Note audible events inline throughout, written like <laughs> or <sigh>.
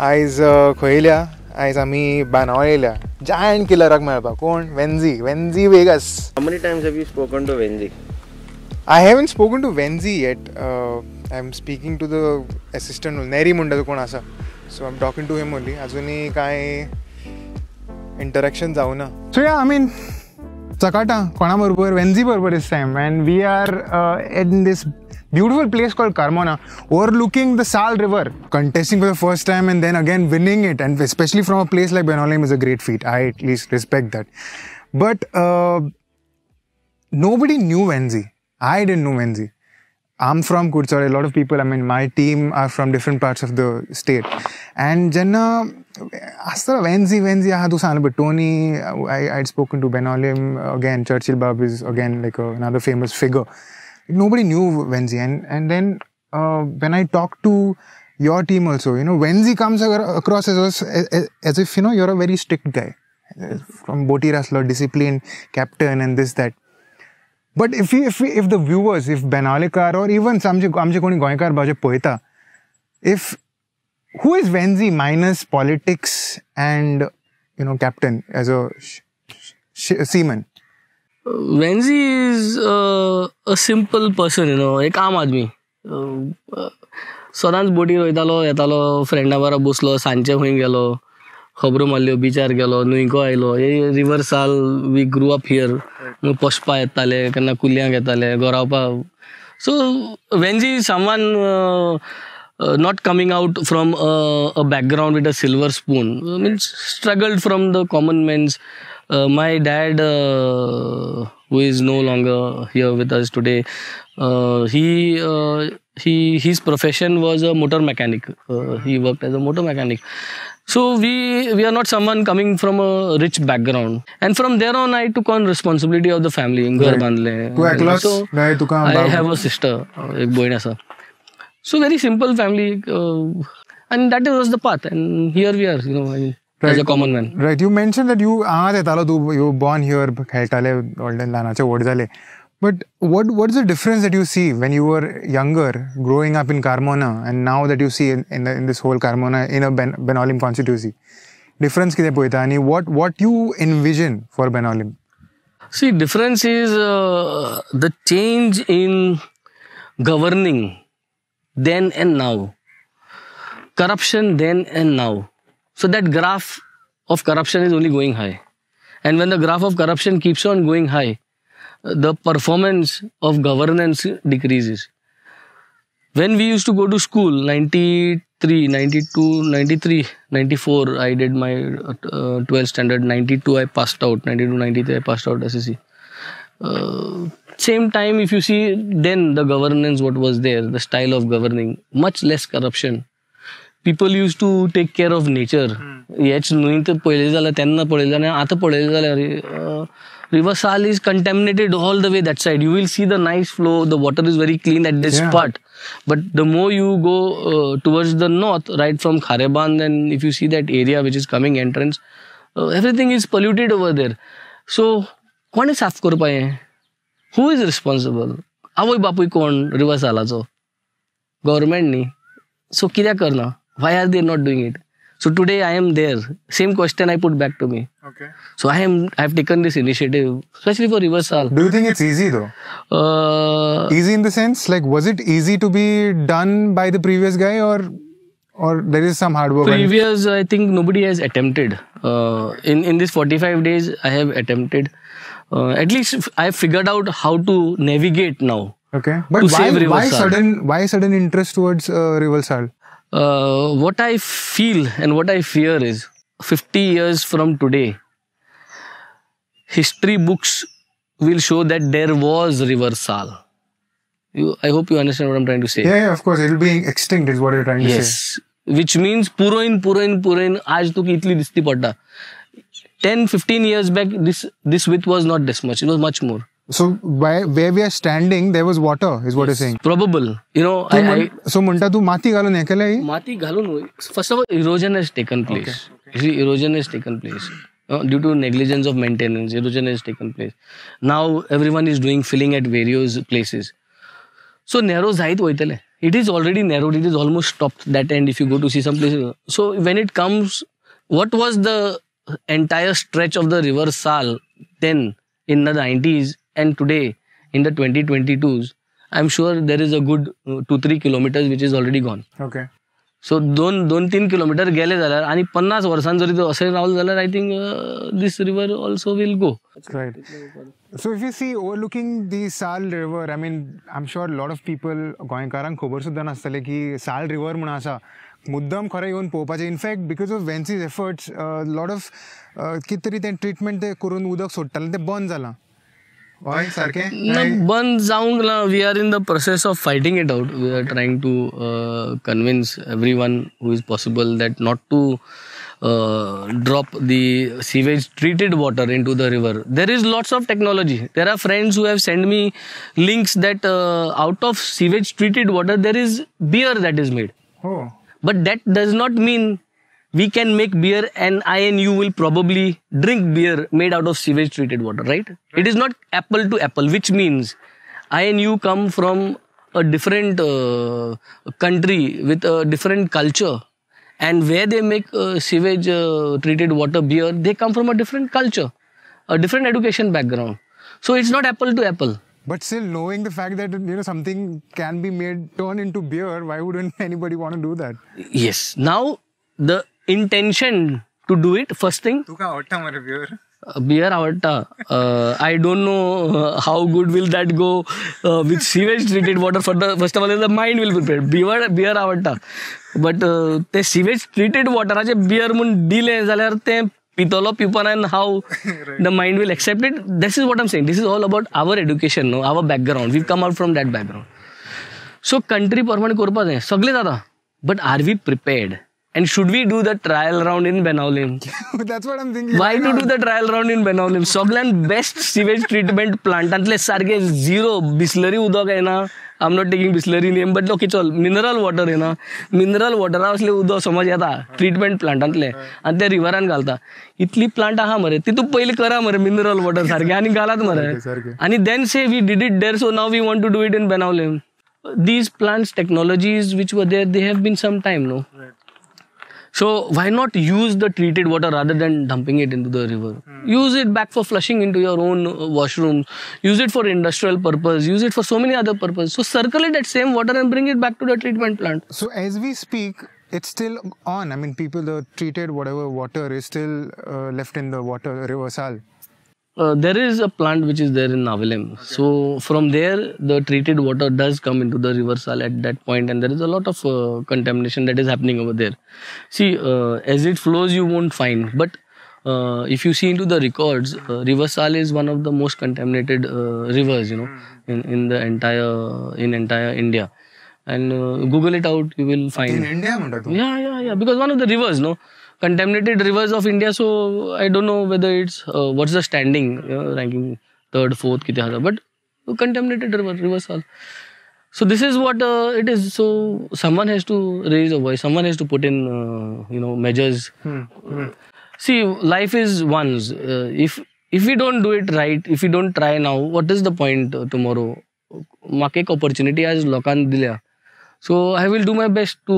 आयज खंय येयल्या आयज आमी बांदावळ येयल्या जायंट किलराक मेळपाक कोण? Venzy Venzy Viegas. How many times have you spoken to Venzi? I haven't spoken to Venzy yet I am speaking to the assistant नेरी म्हणटा तो कोण आसा? So I am talking to him only अजुनूय कांय इंटरेक्शन जावना सो या I mean Chakata, Kona Barber, Venzy Barber this time, and we are uh, in this beautiful place called Carmona, overlooking the Sal River. Contesting for the first time and then again winning it, and especially from a place like Benaulim is a great feat. I at least respect that. But uh, nobody knew Venzy. I didn't know Venzy. I'm from Kurchar. A lot of people, I mean, my team are from different parts of the state. And Jenna, Astra Venzy, Venzy, to but Tony, I, I'd spoken to Benaulim. Again, Churchill Bab is again like a, another famous figure nobody knew Venzy. And, and then uh, when I talked to your team also, you know, Venzy comes across as, as, as if, you know, you're a very strict guy. Uh, From Boti Rasler, disciplined captain and this, that. But if you if if the viewers if बेनालेकार or even आमचे आमचे कोणी गोंयकार भाजे पळयता if who is Venzy minus politics and you know captain as a seaman Venzy is a simple person you know एक आम आदमी. सदांच बोटीर वयतालो येतालो फ्रेंडा बरोबर बसलो सांजे खंय गेलो. खबरो मारल्यो बिचार गेलो न्हंयको आयलो हे रिवर साल वी ग्रू अप हियर मग पोसपा येताले केन्ना कुल्यांक येताले गोरावपाक सो वेन्झी someone not coming out from a background with a silver spoon means struggled from the common mains uh, my dad uh, who is no longer here with us today uh, he uh, he his profession was a motor mechanic uh, he worked as a motor mechanic So we we are not someone coming from a rich background and from there on i took on responsibility of the family in Right. So I have a sister, uh, एक भयण आसा. So very simple family, uh, and that was the path. And here we are, you know, I mean, as Right. a common man. You mention that you हांगाच येतालो तूं you born here खेळटाले व्हडले ल्हानाचे व्हड But what what is the difference that you see when you were younger, growing up in Carmona, and now that you see in in, the, in this whole Carmona in a ben, ben constituency? Difference किधर पोइता what what you envision for Benaulim? See, difference is uh, the change in governing then and now, corruption then and now. So that graph of corruption is only going high, and when the graph of corruption keeps on going high the performance of governance decreases when we used to go to school ninety three ninety two ninety three ninety four I did my twelfth standard ninety two I passed out ninety two ninety three I passed out असे see same time if you see then the governance what was there the style of governing much less corruption people used to take care of nature याच न्हू तर पळले झालं त्यांना पळले झालं आणि आता पळले झालं river Sal is contaminated all the way that side you will see the nice flow the water is very clean at this Yeah. part but the more you go uh, towards the north right from Khareban then if you see that area which is coming entrance uh, everything is polluted over there so कोणी साफ करपा हें who is responsible आवय बापूय कोण river सालाचो government न्ही so कित्याक करना why are they not doing it So today I am there. Same question I put back to me. Okay. So I am. I have taken this initiative, especially for river Sal. Do you think it's easy though? Uh, easy in the sense, like, was it easy to be done by the previous guy, or or there is some hard work? Previous, I think nobody has attempted. Uh, in in this 45 days, I have attempted. Uh, at least I figured out how to navigate now. Okay, but why, why sudden why sudden interest towards uh, river Sal? Uh, what I feel and what I fear is 50 years from today, history books will show that there was river Sal. You, I hope you understand what I'm trying to say. Yeah, yeah of course. It will be extinct, is what you're trying yes. to say. Yes. Which means, पुरोइन पुरोइन पुरोइन आज तो इतली दिसती पडटा 10 15 years back this this width was not this much it was much more so where, we are standing, there was water, is what yes, you're saying. Probable. You know, so, I, I, so Munta, tu mati galun ekala? Mati galun. First of all, erosion has taken place. Okay. You see, erosion has taken place. Uh, due to negligence of maintenance, erosion has taken place. Now everyone is doing filling at various places. So narrow zaid voitale. It is already narrowed. It is almost stopped that end. If you go to see some places, so when it comes, what was the entire stretch of the river Sal then in the 90s and today in the 2022s? I'm sure there is a good uh, two three kilometers which is already gone. Okay so दोन दोन तीन kilometre गेले जाल्यार आणि पन्नास वर्सां जरी तो अशें रावलो जाल्यार I think this river also will go Right. So if you see overlooking the Sal River, I mean, I'm sure a lot of people गोंयकारांक खबर सुद्दां नासतलें की साल रिवर म्हणून आसा मुद्दम खरें येवन पळोवपाचें in fact because of Venzy's efforts lot of कितें तरी तें ट्रिटमेंट तें करून उदक सोडटालें तें बंद जालां Why, Sarke? No, one sound, we are in the process of fighting it out. We are trying to uh, convince everyone who is possible that not to uh, drop the sewage treated water into the river. There is lots of technology. There are friends who have sent me links that uh, out of sewage treated water, there is beer that is made. Oh. But that does not mean we can make beer and I and you will probably drink beer made out of sewage treated water, right? It is not apple to apple, which means I and you come from a different uh, country with a different culture. And where they make uh, sewage uh, treated water beer, they come from a different culture, a different education background. So it's not apple to apple. But still, knowing the fact that you know something can be made turn into beer, why wouldn't <laughs> anybody want to do that? Yes. Now, the intention to do it, first thing, तुका आवडटा मरे beer? Beer आवडटा I don't know how good will that go with sewage treated water for the first of all the mind will prepare beer beer आवडटा but ते sewage treated वॉटराचे beer म्हूण दिले जाल्यार ते पितलो पिवपाना N how the mind will accept it this is what am saying this is all about our education no our background we come out from that background so country प्रमाणे करपा जाय सगळें जाता but are we prepared And should we do the trial round in Benaulim? <laughs> That's what I'm thinking. Why to do the trial round in Benaulim? Soglan best sewage treatment plant. Antle sarge zero. Bislary उदक आहे ना I am not taking Bisleri name but okay चल mineral water आहे ना mineral वॉटरा असले उदक समज येता ट्रिटमेंट प्लांटांतले आनी ते रिवरान घालता इतली प्लांट आहा मरे तितू पयली करा मरे मिनरल वॉटर सारखे आनी घालात मरे आनी then say we did it there so now we want to do it in Benaulim these plants technologies which were there they have been some time no so why not use the treated water rather than dumping it into the river? Use it back for flushing into your own uh, washroom. Use it for industrial purpose. Use it for so many other purposes. So circulate that same water and bring it back to the treatment plant. So as we speak, it's still on. I mean, people, the treated whatever water is still uh, left in the water, river Sal. Uh, there is a plant which is there in Navelim. Okay. So from there, the treated water does come into the river Sal at that point, and there is a lot of uh, contamination that is happening over there. See, uh, as it flows, you won't find, but uh, if you see into the records, uh, river Sal is one of the most contaminated rivers, you know, hmm. in, in the entire in entire India. And Google it out, you will find. In India, yeah, yeah, yeah. Because one of the rivers, no contaminated rivers of India. So I don't know whether it's uh, what's the standing uh, ranking third, fourth, किती आसा. But contaminated river, rivers all. So this is what uh, it is. So someone has to raise a voice. Someone has to put in, uh, you know, measures. See, life is once. Uh, if if we don't do it right, if we don't try now, what is the point uh, tomorrow? म्हाका एक opportunity आज लोकांक दिल्या so I will do my best to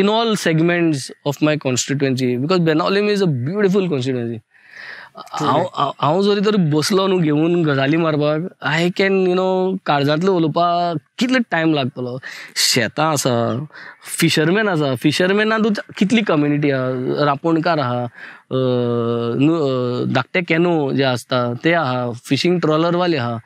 in all segments of my constituency because Benaulim is a beautiful constituency हांव जरी तर बसलो न्हू घेवन गजाली मारपाक आय कॅन यु नो काळजांतलो उलोवपाक कितलो टायम लागतलो. शेतां आसा फिशरमॅन आसा फिशरमॅनांतूच कितली कम्युनिटी आहा? रांपोणकार आहा धाकटे कॅनो जे आसता ते आहा फिशींग ट्रॉलरवाले आहा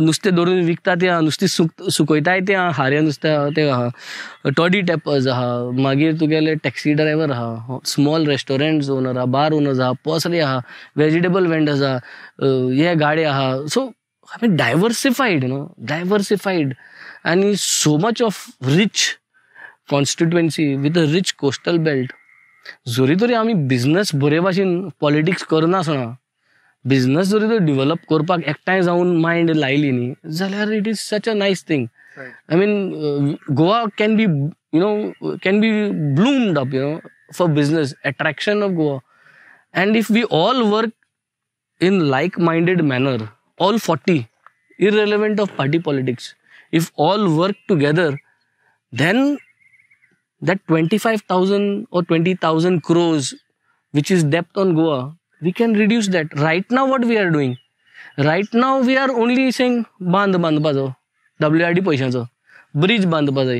नुस्तें धरून विकता ते आहा नुस्तें सुक सुकयताय ते आहा हारे नुस्तें ते आहा टॉडी टॅपर्स आहा मागीर तुगेले टॅक्सी ड्रायव्हर आहा स्मॉल रेस्टॉरंट्स ओनर आहा बार ओनर्स आहा पसरे आहा वेजिटेबल वेंडर्स आहा हे गाडे आहा सो आय मीन डायवर्सिफाईड नो डायवर्सिफाईड आणि so much of rich constituency with a rich coastal belt जरी तरी आमी बिझनस बरे भाशेन पॉलिटिक्स करनासतना बिझनस जरी तर डिव्हलप करपाक एकठांय जावन मायंड लायली न्ही जाल्यार it is such a nice thing I mean Goa can be you know can be bloomed up you know for business attraction of Goa and if we all work in like-minded manner all 40 irrelevant of party politics if all work together then that 25,000 or 20,000 crores, which is debt on Goa, we can reduce that. Right now, what we are doing? Right now, we are only saying, बांध बांधपा जो WRD पैशांचो bridge बांधपा जाय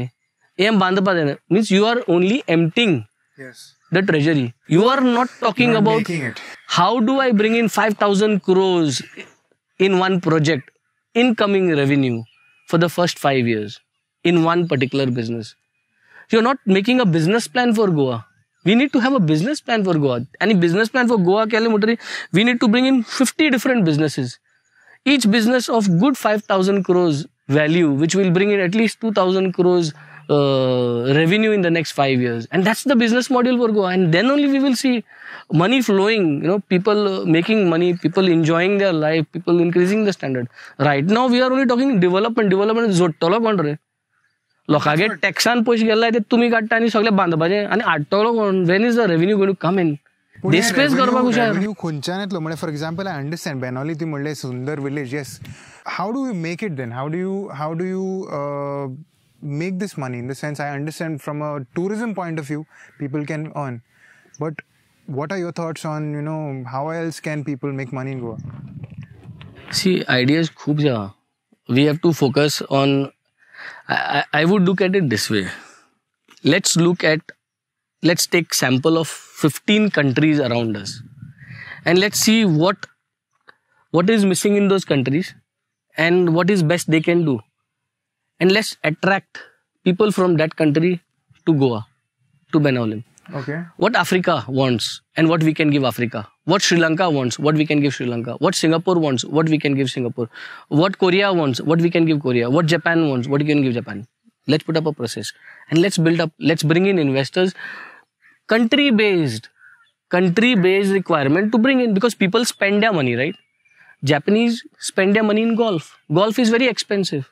हें बांधपा जायना means you are only emptying Yes. the treasury. You are not talking Not about making it. how do I bring in 5,000 crores in one project, incoming revenue for the first five years in one particular business. You're not making a business plan for Goa. We need to have a business plan for Goa. Any business plan for Goa, Kalimutari, we need to bring in 50 different businesses. Each business of good 5,000 crores value, which will bring in at least 2,000 crores uh, revenue in the next five years. And that's the business model for Goa. And then only we will see money flowing, you know, people uh, making money, people enjoying their life, people increasing the standard. Right now, we are only talking development, development is what लोकांगे टॅक्सान पयशे गेल्ले ते तुमी काडटा आनी सगळे बांदपाचे आनी हाडटलो कोण when is the revenue going to come इन डिस्पेस करपाक हुशार रेव्हेन्यू खंयच्यान येतलो म्हणजे for example I understand Benaulim ती म्हणले सुंदर village yes how do you make it then how do you how do you make this money in the sense I understand from a tourism point of view people can earn but what are your thoughts on you know how else can people make money in goa C ideas खूप आहा we have to focus I, I would look at it this way. Let's look at, let's take sample of 15 countries around us and let's see what, what is missing in those countries and what is best they can do. And let's attract people from that country to Goa, to Benaulim okay. What africa wants and what we can give africa. What sri lanka wants what we can give sri lanka. What singapore wants what we can give singapore. What korea wants what we can give korea. What japan wants what we can give japan. Let's put up a process and let's build up let's bring in investors. Country based country based requirement to bring in because people spend their money right? Japanese spend their money in golf. Golf is very expensive.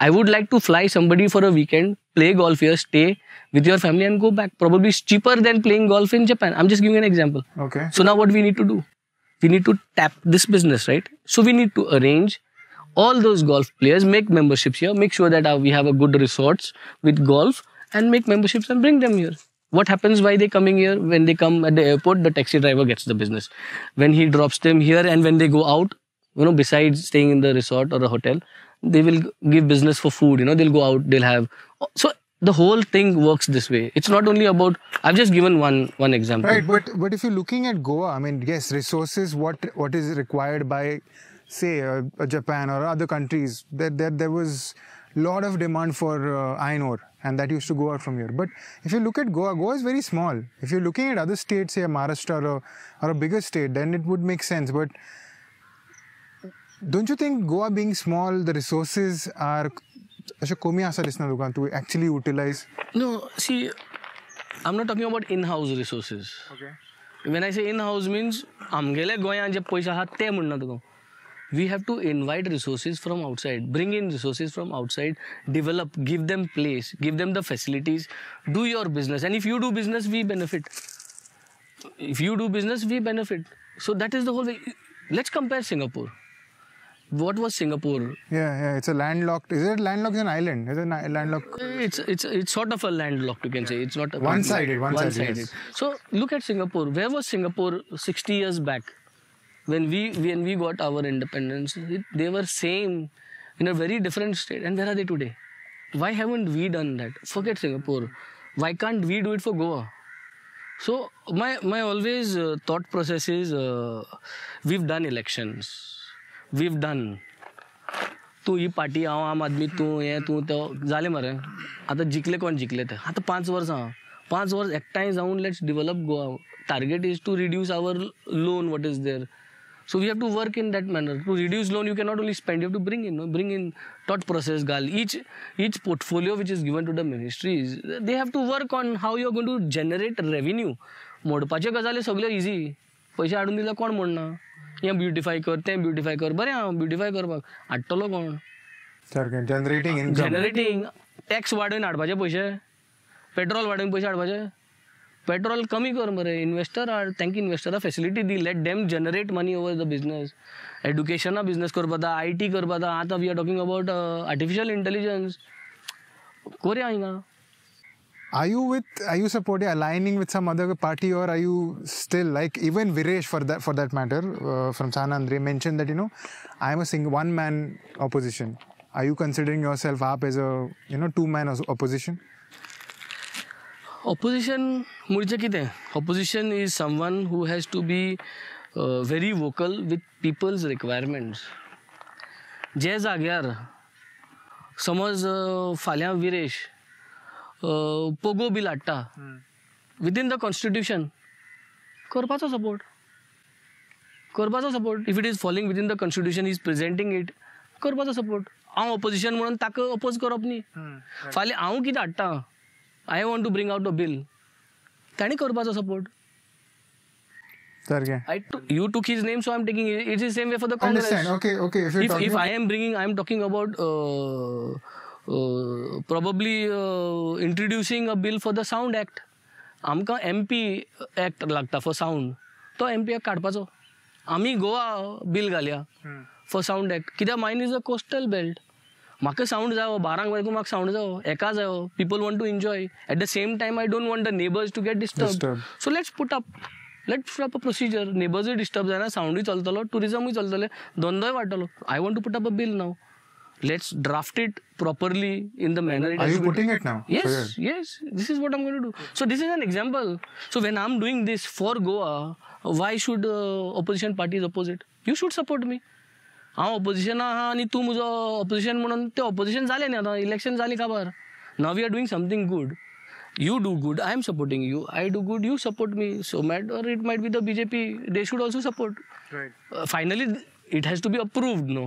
I would like to fly somebody for a weekend, play golf here, stay with your family and go back. Probably it's cheaper than playing golf in Japan. I'm just giving you an example. okay So now what we need to do? We need to tap this business, right? So we need to arrange all those golf players, make memberships here, make sure that uh, we have a good resorts with golf and make memberships and bring them here. What happens why they coming here? When they come at the airport, the taxi driver gets the business. When he drops them here and when they go out, you know, besides staying in the resort or a hotel, they will give business for food, you know, they'll go out, they'll have so the whole thing works this way. It's not only about I've just given one one example. Right, but but if you're looking at Goa, I mean, yes, resources. What what is required by, say, uh, uh, Japan or other countries? That there, there was lot of demand for uh, iron ore, and that used to go out from here. But if you look at Goa, Goa is very small. If you're looking at other states, say Maharashtra or, or a bigger state, then it would make sense. But don't you think Goa being small, the resources are अशें कमी आसा दिसना तुका to actually utilize? No, see, I'm not talking about in-house resources. Okay. when I say in-house means आमगेले गोंयांत जे पयशे आहात ते म्हणना तुका we have to invite resources from outside bring in resources from outside develop give them place give them the facilities do your business and if you do business we benefit if you do business we benefit so that is the whole way let's compare singapore what was singapore Yeah, yeah, it's a landlocked. Is it landlocked? It's an island. Is it a landlocked? it's it's it's sort of a landlocked you can say it's not one-sided, one-sided. yes. so look at singapore where was singapore 60 years back when we when we got our independence it, they were same in a very different state and where are they today why haven't we done that forget singapore why can't we do it for goa so my my always uh, thought process is uh, we've done elections we've done तू ही party हांव आम आदमी तूं हें तूं तो. जालें मरे. आतां जिकले कोण? जिकले ते आतां पांच वर्सां पांच वर्स एकठांय जावन let's develop Goa target is to reduce our loan what is there so we have to work in that manner to reduce loan you cannot only spend you to bring in bring in taught process घाल each portfolio which is given to the ministries they have to work on how you are going to generate revenue मोडपाच्यो गजाली सगल्यो easy पयशे हाडून दिल्यार कोण म्हणना हें beautify कर। तें ब्युटिफाय कर बरें हांव ब्युटिफाय करपाक हाडटलो कोण generating income. जनरेटिंग टॅक्स वाडोवन हाडपाचे पयशे पेट्रोल वाडोवन पयशे हाडपाचे पेट्रोल कमी कर मरे इन्वेस्टर हाड तांकां इन्वेस्टरा facility the. Let them generate money over the business एड्युकेशना business करपा जाता आय टी करपा जाता आतां we are talking about artificial intelligence कोरया हिंगा Are you with? Are you supporting aligning with some other party, or are you still like even Viresh for that for that matter uh, from Sanandre mentioned that you know I am a single one man opposition. Are you considering yourself up as a you know two man opposition? opposition मुळचें कितें opposition is someone who has to be uh, very vocal with people's requirements जे जाग्यार समज uh, फाल्यां Viresh uh, Pogo bill हाडटा within the constitution करपाचो support करपाचो support if it is following within the constitution is presenting it करपाचो support हांव opposition म्हणून ताका अपोज करप न्ही. फाल्यां हांव कितें हाडटा? I want to bring out a bill ताणी करपाचो support Sarge. I took, you took his name, so I'm taking it. It's the same way for the Congress. Understand? Okay, okay. If If, talking if I am bringing, I am talking about uh, probably uh, introducing a bill for the Sound Act. आमकां M P act लागता for sound तो M P act काडपाचो आमी Goa bill घालया for sound act कित्याक mine is a coastal belt म्हाका sound जायो बारांक वरकू म्हाका साऊंड जायो एका जायो people want to enjoy at the same time I don't want the neighbours to get disturb so let's put up let put up a procedure नेबर्सूय disturb जायना साऊंडूय चलतलो टुरिजमूय चलतले धंदोय वाडटलो I want to put up a bill now let's draft it properly in the manner Are you putting it now? Yes, yes. This is what I'm going to do. So this is an example. So when I'm doing this for Goa, why should uh, opposition parties oppose it? You should support me. हांव opposition आहा आनी तूं म्हजो opposition म्हणून ते opposition जालें न्ही आतां इलेक्शन जाली खबर now we are doing something good you do good I am supporting you I do good you support me so matter it might be the B J P they should also support uh, finally it has to be approved no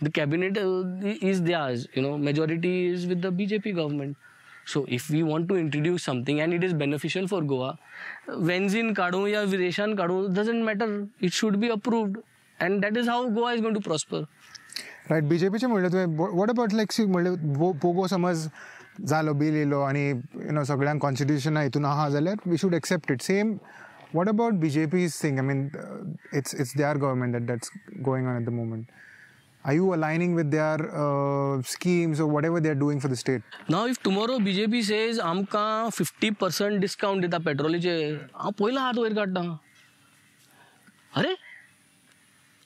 the cabinet uh, is theirs you know majority is with the bjp government so if we want to introduce something and it is beneficial for goa benzene kadu ya vireshan kadu doesn't matter it should be approved and that is how goa is going to prosper riot बीजेपीचे म्हणले तुवें what about लायक सी म्हणले Pogo समज जालो बील येयलो आनी you know सगळ्यांक कॉन्स्टिट्युशना हितून आहा जाल्यार we should accept it same what about B J Ps thing I mean it's it's देआर government that that's going on at the moment are you aligning with their schemes whatever they are doing for the state now, if tomorrow bjp says आमकां fifty percent discount दिता पेट्रोलीचेर हांव पयलो हात वयर काडटा अरे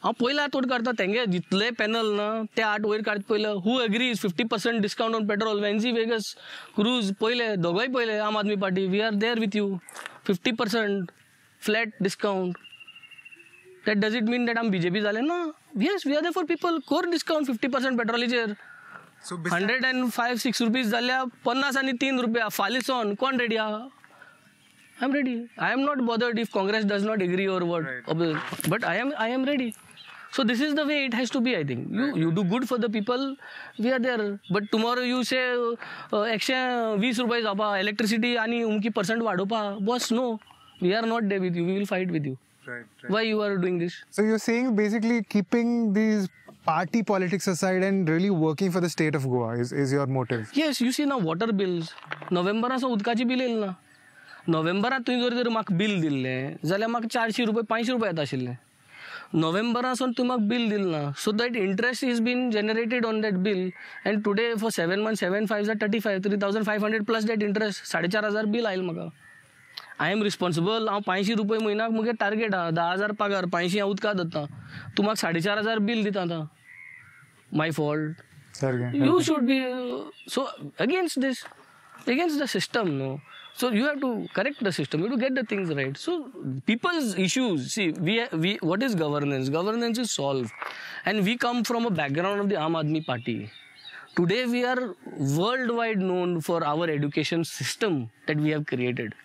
हांव पयलो हात वयर काडटा तेंगे जितले पॅनल ना, ते हात वयर काडता पयलो who agrees fifty percent discount on petrol Venzy Viegas Cruz पयले दोगोय पयले Aam Aadmi party we are there with you fifty percent flat discount that does it mean that I'm BJP जालें ना? Yes we are there for people. Core discount fifty percent पेट्रोलीचेर hundred and five six rupees जाल्या पन्नास आनी तीन रुपया फालिसोन कोण ready आहा I am ready I am not bothered if Congress does not agree or word but I am I am ready so this is the way it has to be I think you you do good for the people we are there but tomorrow you say एकशे वीस रुपया जावपा electricity आनी उमकी percent वाडोवपा बस no we are not there with you we will fight with you why you are doing this So you're saying basically keeping these party politics aside and really working for the state of Goa is, is your motive. Yes you see ना water bills नोव्हेंबराचो उदकाची बील येयलें ना नोव्हेंबरात तुवें जर तर म्हाका बील दिल्लें जाल्यार म्हाका चारशीं रुपया पांचशीं रुपया येता आशिल्लें नोव्हेंबरासून तुवें म्हाका बील दिलें ना so that interest is been generated on that bill and today for seven month seven five जा thirty five three thousand five hundred plus that interest साडे चार हज़ार बील आयल म्हाका आय एम रिस्पॉन्सिबल हांव पांचशीं रुपया म्हयन्याक मुगे टार्गेट आहा धा हज़ार पगार पांचशीं हांव उदका धरता तूं म्हाका साडे चार हज़ार बील दिता आतां my fault should be uh, so against this against the system no so you have to correct the system you have to get the things right so people's issues see we we what is governance governance is solved and we come from a background of the aam admi party today we are worldwide known for our education system that we have created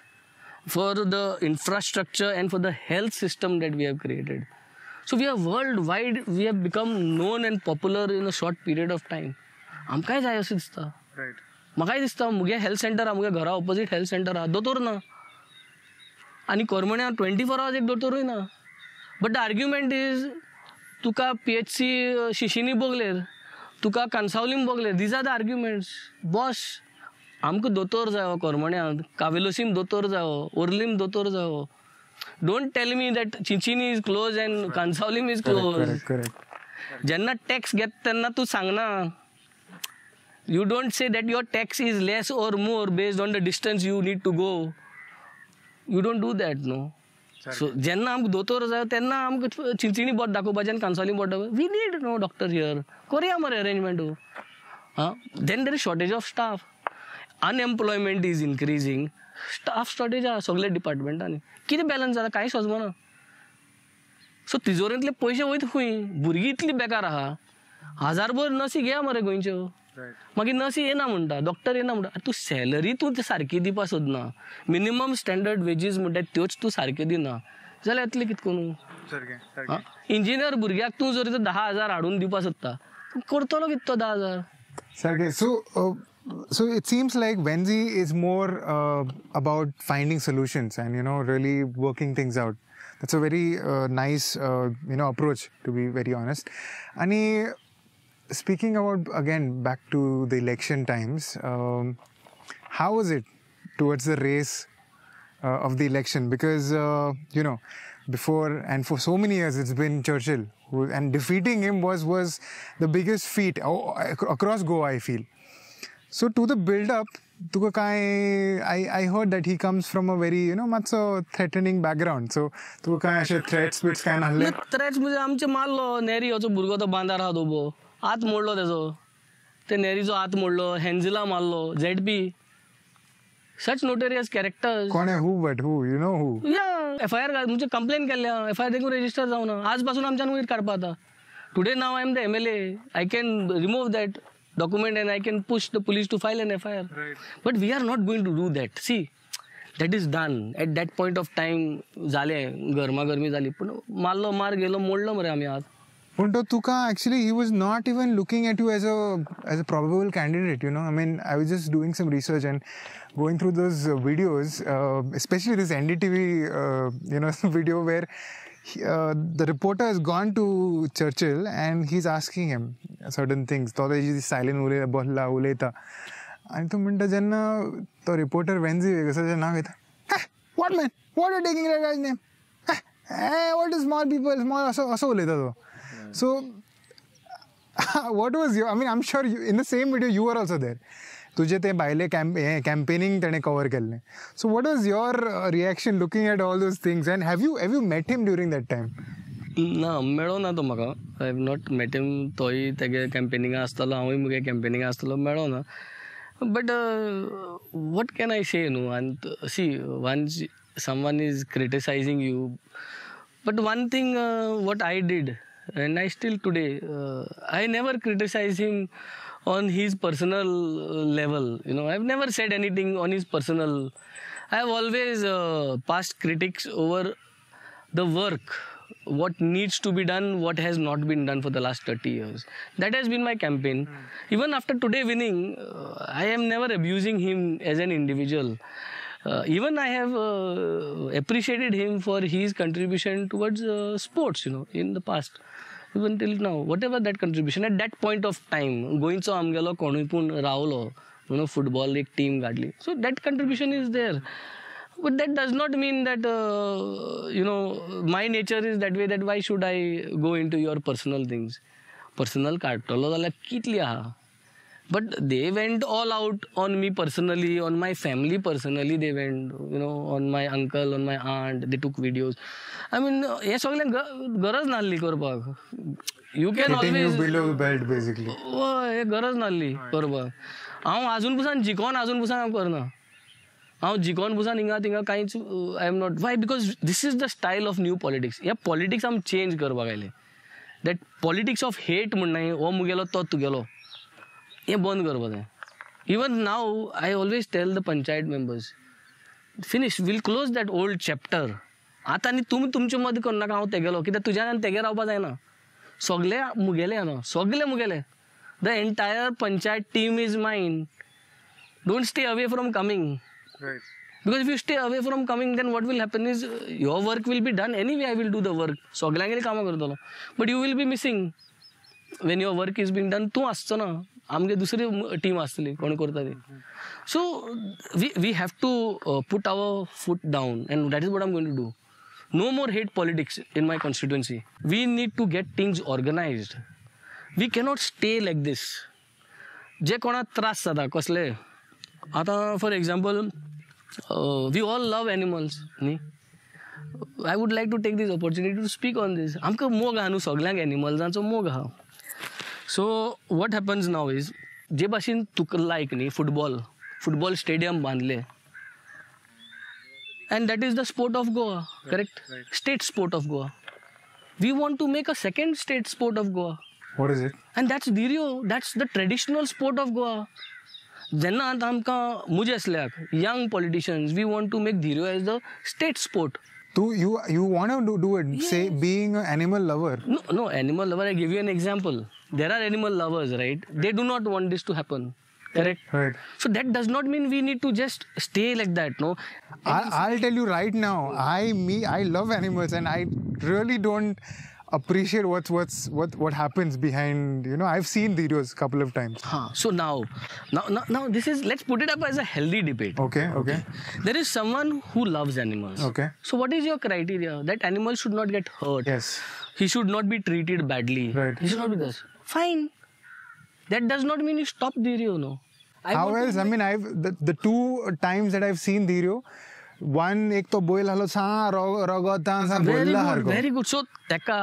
for the infrastructure and for the health system that we have created so we are worldwide we have become known and popular in a short period of time आमकांय जाय अशें दिसता Right. म्हाकाय दिसता मुगे health centre आहा मुगे घरा ऑपोजीट हेल्थ सेंटर आहा दोतोर ना आनी कोरमण्या ट्वेंटी फोर आवर्स एक दोतोरूय ना बट द आर्ग्युमेंट इज तुका पी एच सी शिशिनी बोगलेर तुका Cansaulim बोगलेर these are the arguments boss आमकां दोतोर जायो कोरमण्यात कावेलोसीम दोतोर जायो ओर्लीम दोतोर जायो don't tell me that Chinchinim is close and Cansaulim is close. जेन्ना टॅक्स घेत तेन्ना तूं सांगना You don't say that your tax is less or more based on the distance you need to go. You don't do that, no. सो जेन्ना आमकां दोतोर जाय तेन्ना आमकां चिंचिणी बोट दाखोवपाचें आनी कांसावली बोट दाखोवपाचें. We need no doctor here कोरया मरे अरेंजमेंट हां. Then there is shortage of staff unemployment is increasing staff shortage आहा सगल्या डिपार्टमेंटांनी कितें बॅलन्स जाता कांय सोजमना सो तिजोरेंतले पयशे वयता खंय भुरगीं इतली बेकार आहा. हजारभर नसी घे मरे गोंयच्यो मागीर नसी येना म्हणटा डॉक्टर येना म्हणटा तूं सॅलरी तूं सारकी दिवपा सोदना मिनिमम स्टँडर्ड वेजीस म्हणटा त्योच तूं सारक्यो दिना जाल्यार येतले कितको न्हू इंजिनियर भुरग्याक तूं जर धा हजार हाडून दिवपा सोदता करतलो कित तो धा हजार? so uh, so it seems like Venzy is more uh, about finding solutions and you know really working things out. That's a very uh, nice uh, you know approach to be very honest. And speaking about again back to the election times, um, how was it towards the race uh, of the election? Because uh, you know before and for so many years it's been Churchill who, and defeating him was was the biggest feat oh, across Goa I feel so to the build up तुका काय I, I heard that he comes from a very you know मातसो threatening background. So तुका काय अशे threats bits काय नाहले त्रेच म्हणजे आमचे मारलो नेरी होचो भुरगो तो बांदार आहा उबो हात मोडलो तेजो ते नेरीचो हात मोडलो हेन्झिला मारलो Z P such notorious character कोण who but who? You know who? या एफ आय आर म्हणजे कंप्लेन केल्या. एफ आय आर देखून रजिस्टर जावना आजपासून आमच्यान वयर काडपा आता. Today now I am the M L A I can remove that document and I can push the police to file N F I are but we are not going to do that see that is done at that point of time झाले गरमागरमी झाली पण मारलो मार गेलो मोडलो मरे आम्ही आज पण तो तुका actually he was not even looking at you as a as a probable candidate you know i mean i was just doing some research and going through those uh, videos uh, especially this ndtv uh, you know video where he, uh, the reporter has gone to churchill and he's asking him certain things तो तेजी silane उलय बसला उलयता आनी तो म्हणटा जेन्ना तो रिपोर्टर वेन्झी वेगसाचें नांव घेता what man what are taking that guys name what is small people small असो असो उलयता तो so what was your i mean i'm sure you, in the same video you were also there तुझे ते भायले camp हे campaigning ताणें cover केल्लें so what was your reaction looking at all those things and have you have you met him during that time ना मेळो ना तो म्हाका I have not met him तोय तेगे कॅम्पेनिंगा आसतलो हांवूय मुगे कॅम्पेनिंगा आसतलो मेळो ना. But what can I say न्हू आनी see once someone is criticising you but one thing what I did and I still today uh, I never criticize on his personal level. You know, I've never said anything on his personal. I have always uh, passed critics over the work, what needs to be done, what has not been done for the last 30 years. That has been my campaign. Even after today winning, uh, I am never abusing him as an individual. Uh, even I have uh, appreciated him for his contribution towards uh, sports, you know, in the past. Even till now whatever that contribution at that point of time, गोंयचो आमगेलो कोणूय पूण रावलो you know football एक team काढली so that contribution is there but that does not mean that you know my nature is that way that why should I go into your personal things personal काडटलो जाल्यार कितली आहा but they went all out on me personally on my family personally. They went you know on my uncle on my aunt. They took videos. I mean हे सगळें ग- गरज नासली करपाक you can always below the belt basically. हे गरज नासली करपाक हांव आजून पुसान जिकोन आजून पुसान हांव करना हांव जिकोन पुसान हिंगा थिंगा कांयच I am not why because this is the style of new politics hey politics आम चेंज करपाक आयले दॅट पॉलिटिक्स ऑफ हेट म्हणना हो मुगेलो तो तुगेलो हें बंद करपा जाय even now I always tell the panchayat members finish will close that old chapter आतां आनी तुमी तुमचे मदीं करनाका हांव तेगेलो. कित्याक तुज्यान तेगे रावपा जायना सगळे मुगेले न्हू सगळे मुगेले. The entire panchayat team is mine don't stay away from coming because if you stay away from coming then what will happen is uh, your work will be done anyway i will do the work. सगळ्यांगेली कामां करतलो but you will be missing when your work is being done तूं आसचो ना. आमगे दुसरी team आसतली कोण करता ती? So we we have to put our foot down and that is what am going to do no more hate politics in my constituency we need to get things organised we cannot stay like this. जे कोणाक त्रास जाता कसले? आतां for example we all love animals न्ही I would like to take this opportunity to speak on this आमकां मोग आहा न्हू सगल्यांक एनिमल्सांचो मोग आहा so what happens now is जे भाशेन तुका लायक न्ही football football stadium बांदले and that is the sport of Goa correct state sport of Goa we want to make a second state sport of Goa What is it? And that's Dhirio. That's the traditional sport of Goa. जेन्ना आतां आमकां मुजे आसल्याक young politicians we want to make धिरो as the state sport तू you you want to do it say being animal lover no no animal lover I give you an example there are animal lovers, right? They do not want this to happen. Correct. Right. So that does not mean we need to just stay like that. No. I'll, I'll tell you right now. I me I love animals and I really don't appreciate what's what's what what happens behind. You know, I've seen videos a couple of times. Huh. So now, now, now, now, this is let's put it up as a healthy debate. Okay. Okay. There is someone who loves animals. Okay. So what is your criteria? That animals should not get hurt. Yes. He should not be treated badly. Right. He should not be this. Fine. That does not mean you stop you know. I How else? I mean, I've the, the two times that I've seen Dhirio, one एक तो बोल hello सा रगता सा very बोलला good, very good. So तेका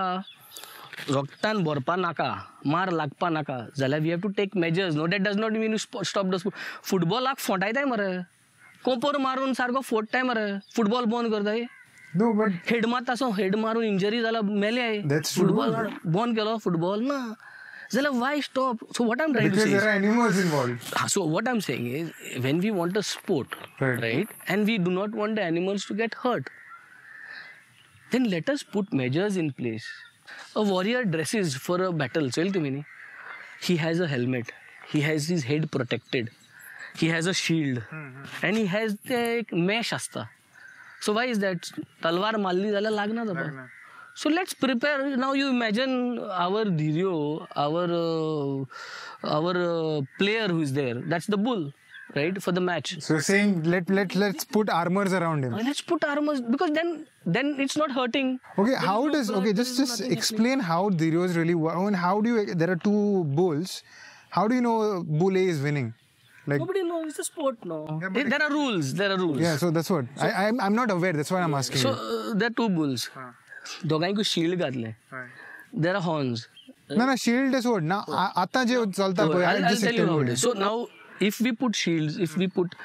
रोगतान भरपा नाका मार लागपा नाका जाल्यार we have to take measures no that does not mean you stop the फुटबॉलाक फोंटायताय मरे कोंपोर मारून सारको फोडटाय मरे फुटबॉल बंद करताय No, but हेड मात असो हेड मारून इंजरी जाला मेले फुटबॉल बंद केलो फुटबॉल ना Zala, why stop? So what I'm trying because to say there is, are animals involved. Ah, so what I'm saying is, when we want a sport, right. right, and we do not want the animals to get hurt, then let us put measures in place. A warrior dresses for a battle. So he has a helmet. He has his head protected. He has a shield, mm-hmm. and he has the mesh asta. So why is that? Talwar malli zala lagna so let's prepare now you imagine our Dhirio, our uh, our uh, player who is there that's the bull right for the match So you're saying let let let's put armors around him. Let's put armors because then then it's not hurting Okay, how does okay just just explain how Dhirios really work. I mean, how do you there are two bulls. How do you know bull A is winning? Like nobody knows it's a sport no but there, there are rules there are rules yeah, so that's what I I'm I'm not aware. That's why I'm asking. so uh, there are two bulls दोघांकू shield घातले there are horns ना ना shield is what ना आता जे चलता पळय, tell how you. it is. So now, if we put shields, if we put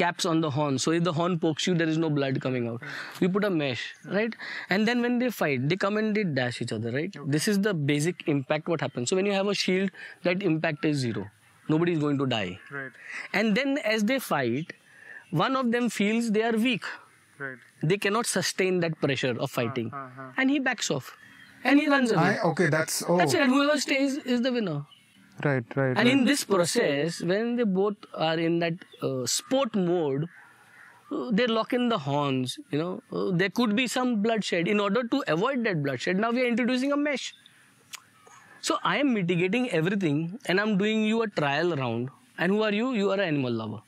caps on the horn, so if the horn pokes you, there is no blood coming out. We put a mesh, right? And then when they fight, they come and they dash each other, right? This is the basic impact what happens. So when you have a shield, that impact is zero. Nobody is going to die. Right, And then as they fight, one of them feels they are weak. Right. They cannot sustain that pressure of fighting, and he backs off, and he runs away. I, okay, that's oh That's it. Whoever stays is the winner. right, right. And right. in this process, when they both are in that uh, sport mode, uh, they lock in the horns. You know, uh, there could be some bloodshed. In order to avoid that bloodshed, now we are introducing a mesh. So I am mitigating everything, and I'm doing you a trial round. And who are you? You are an animal lover,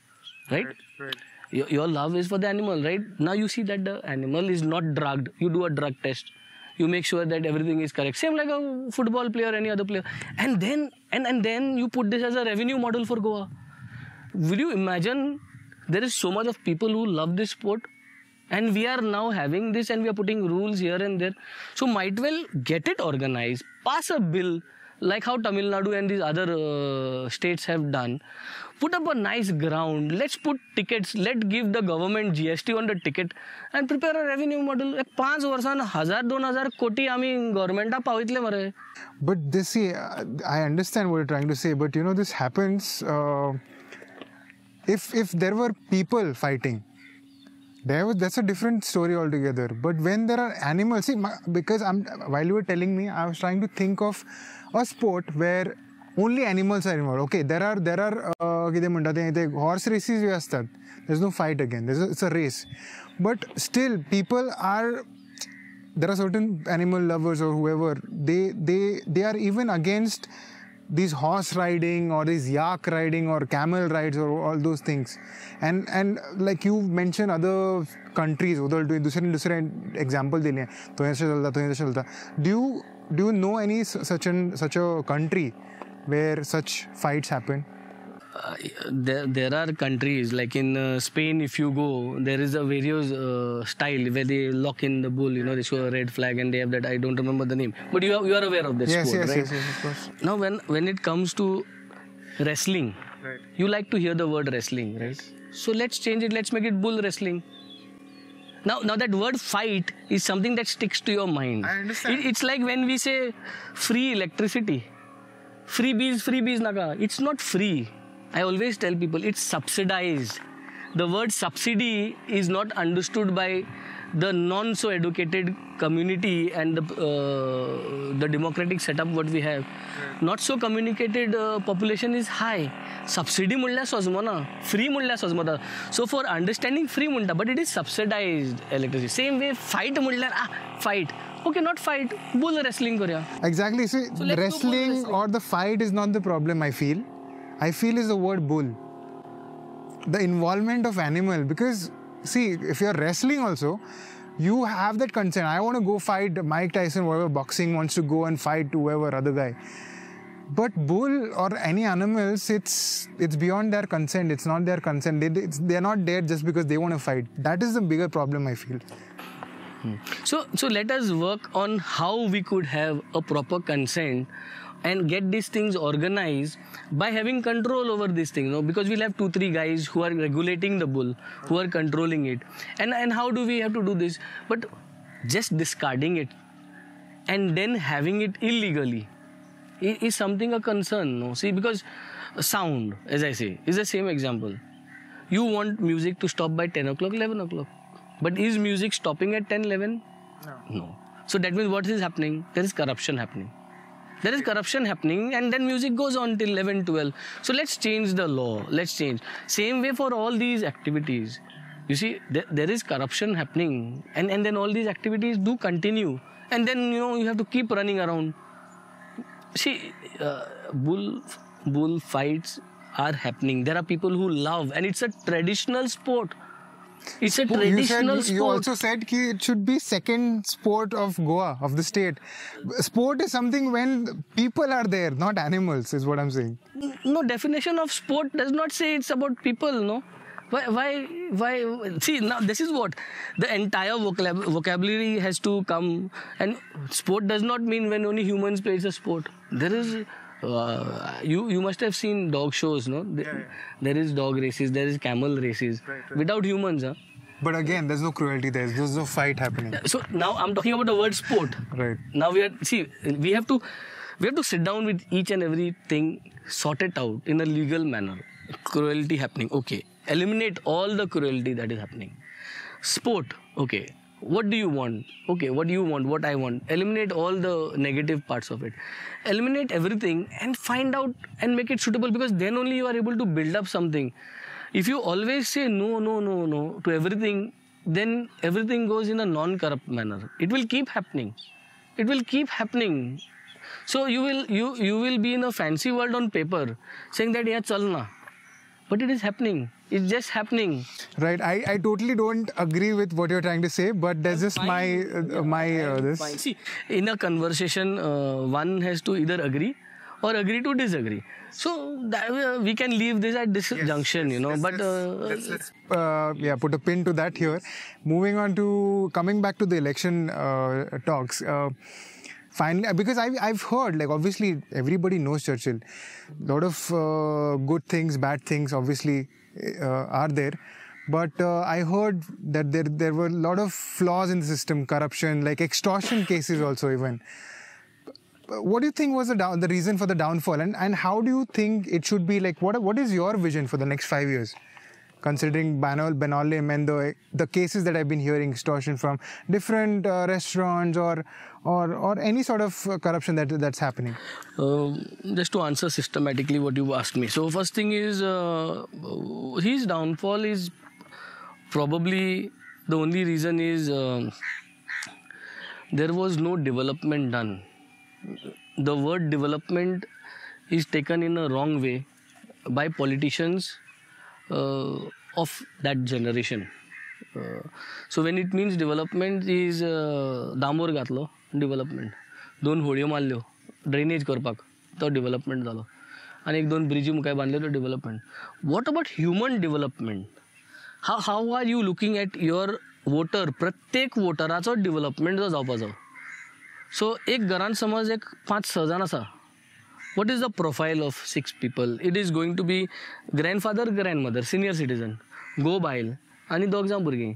right? right. Your, your love is for the animal, right? Now you see that the animal is not drugged. You do a drug test. You make sure that everything is correct. Same like a football player, any other player. And then and, and then you put this as a revenue model for Goa. Will you imagine there is so much of people who love this sport? And we are now having this and we are putting rules here and there. So might well get it organized, pass a bill like how Tamil Nadu and these other uh, states have done Put up a nice ground. Let's put tickets. Let give the government GST on the ticket and prepare a revenue model. एक पाच वर्षान हजार दोन हजार कोटी आम्ही गव्हर्मेंटा पावयतले मरे But this, see, uh, I understand what you're trying to say, but you know, this happens uh, if if there were people fighting. There was, that's a different story altogether. But when there are animals, see, my, because I'm while you were telling me, I was trying to think of a sport where only animals are involved. Okay, there are there are uh, कितें म्हणटा तें ते horse races B असतात. There's no fight again. There's a, it's a race, but still people are there are certain animal lovers or whoever they they they are even against these horse riding or these yak riding or camel rides or all those things and and like you mentioned other countries उधर दुसरे दुसरे example दिले तो ऐसे चलता तो ऐसे चलता do you do you know any such an such a country where such fights happen uh, there, there are countries like in uh, Spain. If you go, there is a various uh, style where they lock in the bull. You know, they show a red flag and they have that. I don't remember the name, but you are you are aware of this yes, sport, yes, right? yes, yes, of course. Now, when when it comes to wrestling, Right. you like to hear the word wrestling, right? So let's change it. Let's make it bull wrestling. Now, now that word fight is something that sticks to your mind. I understand. It- it's like when we say free electricity, freebies, freebies, naga. It's not free. I always tell people it's subsidized. The word subsidy is not understood by the non so educated community and the uh, the democratic setup what we have. Not so communicated uh, population is high. Subsidy म्हणल्यार सोजमना free म्हणल्यार सोजमता so for understanding free म्हणटा but it is सबसिडायज्ड electricity same way fight म्हणल्यार आ fight okay, not fight, bull wrestling Korea. Exactly. See, so, wrestling, wrestling or the fight is not the problem, I feel. I feel is the word bull. The involvement of animal, because see, if you're wrestling also, you have that concern. I want to go fight Mike Tyson, whoever boxing wants to go and fight whoever other guy. But bull or any animals, it's it's beyond their consent. It's not their consent. They, they're not there just because they want to fight. That is the bigger problem I feel. So, so let us work on how we could have a proper consent and get these things organized by having control over these things. No? Because we'll have two, three guys who are regulating the bull, who are controlling it. And and how do we have to do this? But just discarding it and then having it illegally i- is something a concern. No, see, because sound, as I say, is the same example. You want music to stop by 10 o'clock, 11 o'clock. But is music stopping at 10, 11? No. No. So that means what is happening? There is corruption happening. There is corruption happening, and then music goes on till 11, 12. So let's change the law. Let's change. Same way for all these activities. You see, there, there is corruption happening, and, and then all these activities do continue. And then, you know, you have to keep running around. See, uh, bull, bull fights are happening. There are people who love, and it's a traditional sport. It's a you said traditional you also said ki it should be second sport of Goa of the state. Sport is something when people are there, not animals, is what I'm saying. no definition of sport does not say it's about people no why why why see now this is what the entire vocab- vocabulary has to come and sport does not mean when only humans play it's a sport there is uh, you you must have seen dog shows no? There, there is dog races there is camel races. Without humans huh? But again, there's no cruelty there. There's no fight happening. so now i'm talking about the word sport. Right. now we are see we have to we have to sit down with each and everything sort it out in a legal manner. Cruelty happening okay. Eliminate all the cruelty that is happening. Sport okay what do you want? Okay what do you want? What i want? Eliminate all the negative parts of it. Eliminate everything and find out and make it suitable because then only you are able to build up something. If you always say no no no no to everything then everything goes in a non corrupt manner. It will keep happening. It will keep happening. So you will you you will be in a fancy world on paper saying that yeah chalna but it is happening it's just happening Right. I, I totally don't agree with what you're trying to say, but there's just my uh, my uh, this. Fine. See, in a conversation, uh, one has to either agree or agree to disagree. So that, uh, we can leave this at this junction, you know. but uh, uh, yeah, put a pin to that here. Moving on to coming back to the election uh, talks. Finally, because I've I've heard like obviously everybody knows Churchill. A lot of uh, good things, bad things, obviously uh, are there. But uh, I heard that there there were a lot of flaws in the system, corruption, like extortion cases also even. What do you think was the down, the reason for the downfall, and and how do you think it should be like? What what is your vision for the next five years? Considering Banal, Benaulim and the the cases that I've been hearing extortion from different uh, restaurants or or or any sort of uh, corruption that that's happening. Um, just to answer systematically what you've asked me. So first thing is uh, his downfall is probably the only reason is um there was no development done. The word development is taken in a wrong way by politicians uh, Uh, of that generation. So when it means development is Damor घातलो development दोन होळयो मारल्यो drainage करपाक तो development जालो आणि एक दोन breezy मुखाय बांधले तो development what about human development how how are you looking at your voter प्रत्येक वोटराचो डेव्हलपमेंट जो जावपाचो. जाय सो एक घरान समज एक पांच स जाण आसा. What is the profile of six people? It is going to be grandfather grandmother senior citizen go बायल आनी दोग जावं भुरगीं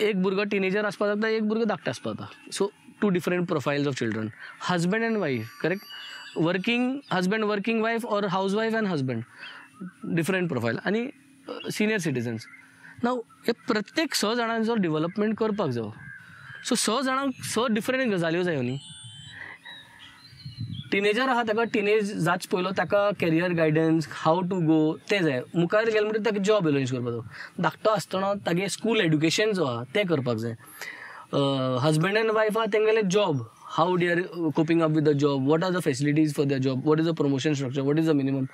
एक भुरगो टिनेजर आसपाक जाता एक भुरगो धाकटो आसपा जाता so two different profiles of children husband and wife correct working husband working wife or house wife and husband different profile आनी सिनियर सिटीजन्स ना हे प्रत्येक स जाणांचो डेव्हलपमेंट करपाक जाय सो स जाणांक स डिफरंट गजाल्यो जायो न्ही टिनेजर आहा ताका टिनेज जाच पयलो ताका career guidance have to go तें जाय मुखार गेले म्हणटकीर ताका जॉब अरेंज करपाचो. धाकटो आसतना तागे स्कूल एड्युकेशन जो आहा तें करपाक जाय. हजबंड एंड वायफ आहा तेंगेले job how they are coping up with the job what are the facilities for the job what is the promotion structure what is the minimum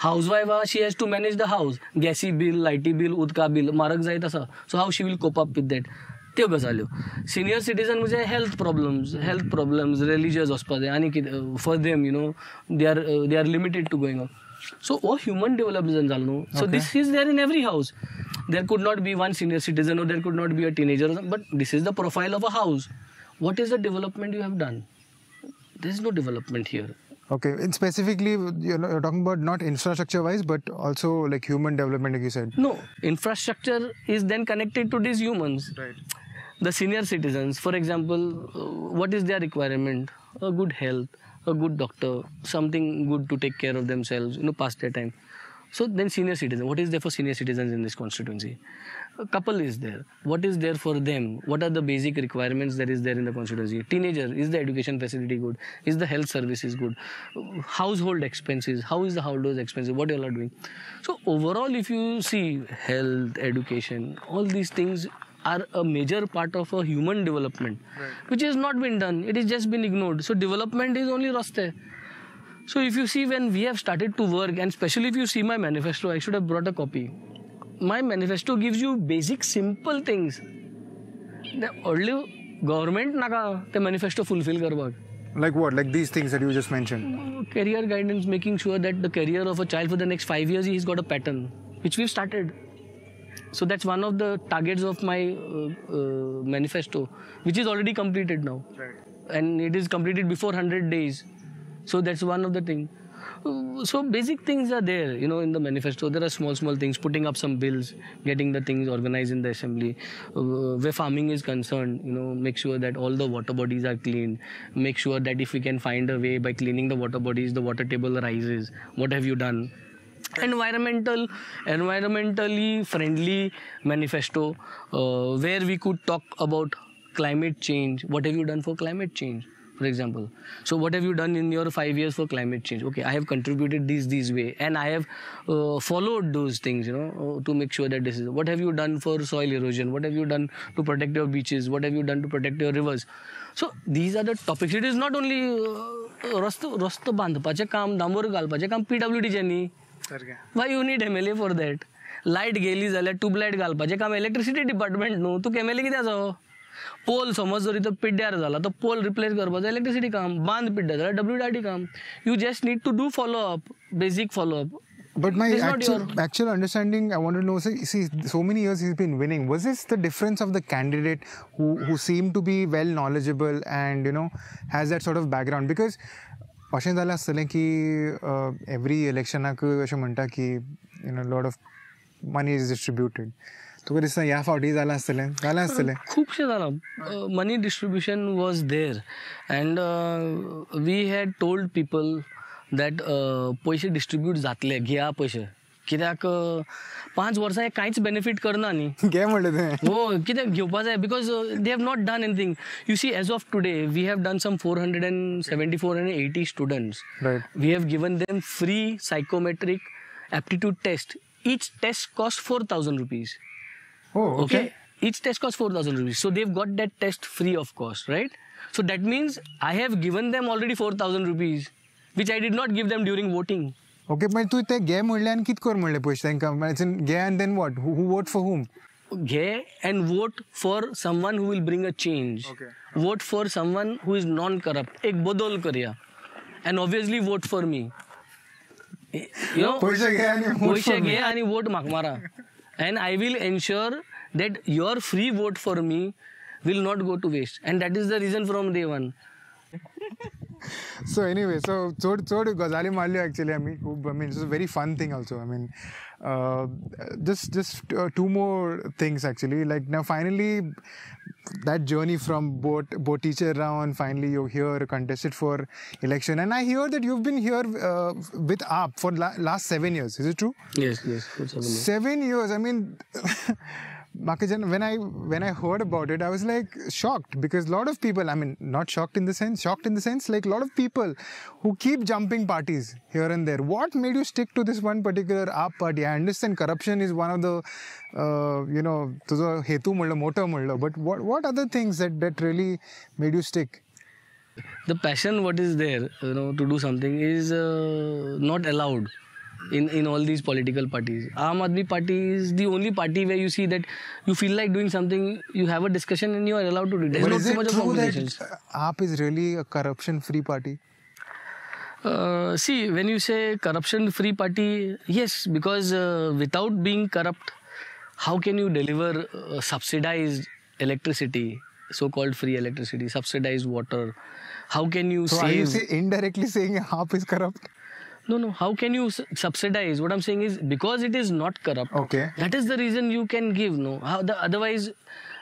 housewife आहा she has to manage the house गॅसी bill लायटी bill उदका bill म्हारग जायत आसा so how she will cope up with that त्यो गजाल्यो senior citizen म्हणजे health problems health problems religious वचपाक जाय आनी for them you know they are they are limited to going so वो ह्यूमन डेवलपमेंट जालो न्हू so this is there in every house there could not be one senior citizen or there could not be a teenager but this is the profile of a house what is the development you have done there is no development here okay in specifically you know talking about not infrastructure wise but also like human development you said no infrastructure is then connected to these humans right the senior citizens for example uh, what is their requirement? A good health a good doctor something good to take care of themselves you know past their time. So then senior citizen what is there for senior citizens in this constituency? A couple is there. What is there for them? What are the basic requirements that is there in the constituency? Teenager is the education facility good? Is the health services good? Household expenses how is the household expenses? What you all are doing? So overall if you see health education all these things are a major part of a human development which has not been done. It has just been ignored. So development is only raste. So if you see when we have started to work and especially if you see my manifesto i should have brought a copy. My manifesto gives you basic simple things. The only government naga the manifesto fulfill karvak Like what? Like these things that you just mentioned. career guidance making sure that the career of a child for the next 5 years he's got a pattern which we've started so that's one of the targets of my uh, uh, manifesto which is already completed now. Right. and it is completed before 100 days. So that's one of the thing. Uh, so basic things are there you know in the manifesto. There are small small things putting up some bills getting the things organized in the assembly. Uh, where farming is concerned you know make sure that all the water bodies are cleaned make sure that if we can find a way by cleaning the water bodies the water table rises. What have you done environmental environmentally friendly manifesto uh, where we could talk about climate change what have you done for climate change for example so what have you done in your 5 years for climate change okay i have contributed this this way and i have uh, followed those things you know uh, to make sure that this is what have you done for soil erosion what have you done to protect your beaches what have you done to protect your rivers so these are the topics it is not only uh, रस्तो रस्तो बांदपाचें काम डांबोर घालपाचें काम P W डीचें न्ही वाय you need M L A for that light गेली जाल्यार tubelight घालपाचें काम इलेक्ट्रिसिटी डिपार्टमेंट न्हू तुका एम एल ए कित्याचो पोल समज जर तो पिड्ड्यार झाला तो पोल रिप्लेस करपाचो इलेक्ट्रिसिटी काम बांद पिड्ड्यार जाल्यार डब्ल्यू आर टी काम you just need to do follow up basic follow up But my It's not actual, your- actual understanding, I want to know. See, see, so many years he's been winning. Was this the difference of the candidate who who seemed to be well knowledgeable and you know has that sort of background? Because अशें जालें आसतलें की every इलेक्शनाक अशें म्हणटा की you know lot of money is distributed तुका दिसता ह्या फावटी जालें आसतलें जालें आसतलें खुबशें जालां money distribution was there and we had told people that पयशे डिस्ट्रिब्यूट जातले घेया पयशे कित्याक uh, पांच वर्सां हे कांयच बेनिफीट करना न्ही घे <laughs> म्हणलें तें हो कित्याक घेवपा जाय because they have not done anything you see as of today we have done some four hundred and seventy four and eighty students Right. we have given them free psychometric aptitude test each test cost 4000 rupees Oh, okay. each test costs 4000 rupees so they've got that test free of cost right so that means i have given them already 4000 rupees which i did not give them during voting Okay मैं तू ते गे घे म्हणल्यान कित कर म्हणले पयशे तांकां गे and then what who vote for whom घे and vote for someone who will bring a change vote for someone who is non corrupt एक बदल करया. And obviously vote for me यो पयशे घे आनी वोट म्हाका मारा. And I will ensure that your free vote for me will not go to waste and that is the reason from day one so anyway so चड चड गजाली मारल्यो actually आमी खूब आय mean it's a very fun thing also I mean just just to more things actually like now finally that journey from boat boat teacher round finally you're here contested for election and i hear that you've been here uh, with aap for la- last seven years is it true yes yes seven years i mean <laughs> Makajan, when I when I heard about it, I was like shocked because a lot of people, I mean, not shocked in the sense, shocked in the sense, like a lot of people who keep jumping parties here and there. What made you stick to this one particular AAP party? I understand corruption is one of the, uh, you know, तुझं हेतू म्हणलं मोठं म्हणलं, but what what other things that that really made you stick? the passion what is there you know to do something is uh, not allowed in in all these political parties aam admi party is the only party where you see that you feel like doing something you have a discussion and you are allowed to do it there's But not is too it much of true complications that AAP is really a corruption-free party? Uh, see, when you say corruption free party, yes, because uh, without being corrupt, how can you deliver uh, subsidized electricity, so called free electricity, subsidized water? How can you So save? are you say, indirectly saying AAP is corrupt? No, no, how can you subsidize? What I'm saying is because it is not corrupt, Okay. that is the reason you can give, no? How the, otherwise,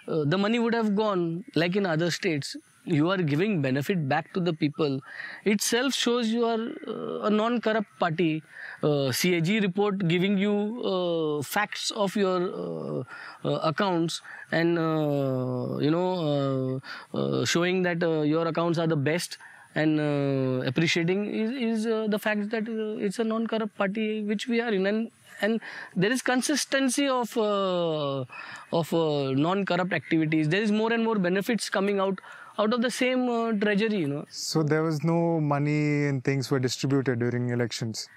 uh, the money would have gone like in other states. You are giving benefit back to the people. Itself shows you are uh, a non-corrupt party. Uh, CAG report giving you uh, facts of your uh, uh, accounts and uh, you know uh, uh, showing that uh, your accounts are the best and uh, appreciating is, is uh, the fact that uh, it's a non-corrupt party which we are in. And and there is consistency of uh, of uh, non-corrupt activities. There is more and more benefits coming out out of the same uh, treasury you know. So there was no money and things were distributed during elections.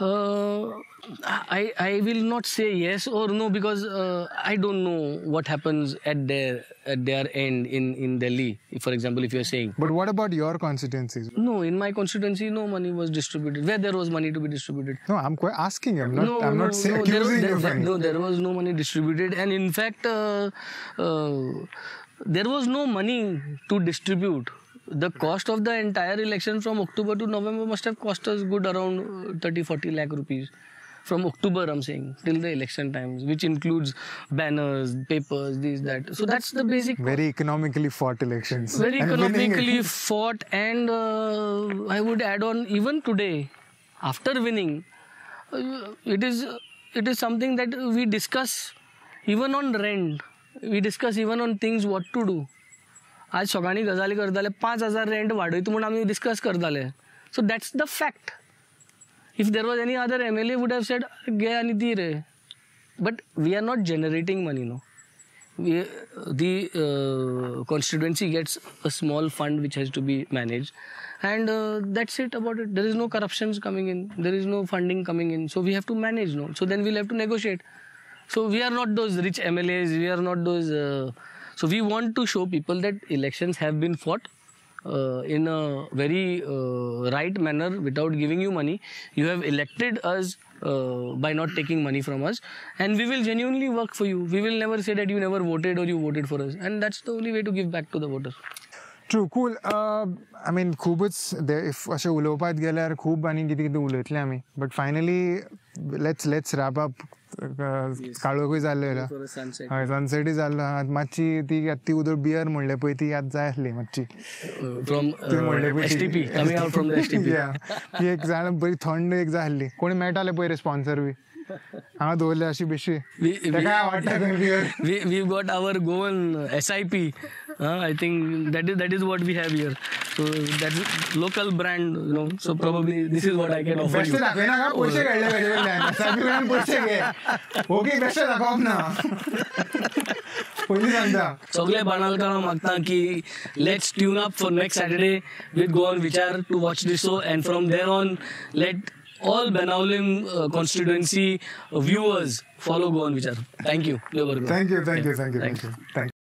Uh, I I will not say yes or no because uh, I don't know what happens at their at their end in in Delhi. For example, if you are saying But what about your constituencies? no, in my constituency, no money was distributed. Where there was money to be distributed. No, I'm quite asking. I'm not. no, I'm no, not saying no, there, accusing there, you. there- no, there was no money distributed, and in fact, uh, uh, there was no money to distribute. The cost of the entire election from October to November must have cost us good around uh, 30 40 lakh rupees. From October, I'm saying, till the election times, which includes banners, papers, this, that. So that's the basic Very economically fought elections. very And economically fought and uh, i would add on even today after winning uh, it is it is something that we discuss even on rent we discuss even on things what to do आज सगळ्यांनी गजाली करताले पांच हजार rent वाडयता म्हूण आमी discuss करताले so that's the fact if there was any other M L A would have said गे आनी दी रे but we are not generating money no we, the uh, constituency gets a small fund which has to be managed and uh, that's it about it there is no corruptions coming in there is no funding coming in so we have to manage no so then we'll have to negotiate so we are not those rich mlas we are not those uh, so we want to show people that elections have been fought uh, in a very uh, right manner without giving you money. You have elected us uh, by not taking money from us, and we will genuinely work for you. We will never say that you never voted or you voted for us, and that's the only way to give back to the voters. True cool I mean खूबच if अशें उलोवपाक गेल्यार खूब आनी कितें कितें उलयतले आमी but finally let's let's wrap up काळोखूय जाल्लो. हय सनसेटूय जाल्लो आतां मातशी ती ती उदळ बियर म्हणले पळय ती आतां जाय आसली मातशी. Uh, म्हणले uh. <laughs> ती एक जाण बरी थंड एक जाय आसली कोणी मेळटाले पळय रे स्पॉन्सर बी? <laughs> हांगा दवरले अशी बेशी We, we, ताका आवडटा खंय beer we, we've got our goal uh, SIP. Uh, I think that is that is what we have here. So that's local brand, you know. So probably this is what I can offer best you. दाखयना का पयशे काडले ताजे कडल्यान साहेबान पयशे घे okay best दाखोवप ना पयलीं सांगता सगळे बाणालकारांक मागता की let's tune up for next Saturday with Goan Vichar to watch this show and from there on let all Benaulim uh, constituency viewers follow Goan Vichar. Thank you. Thank you. Thank you. Thank you. Thank you.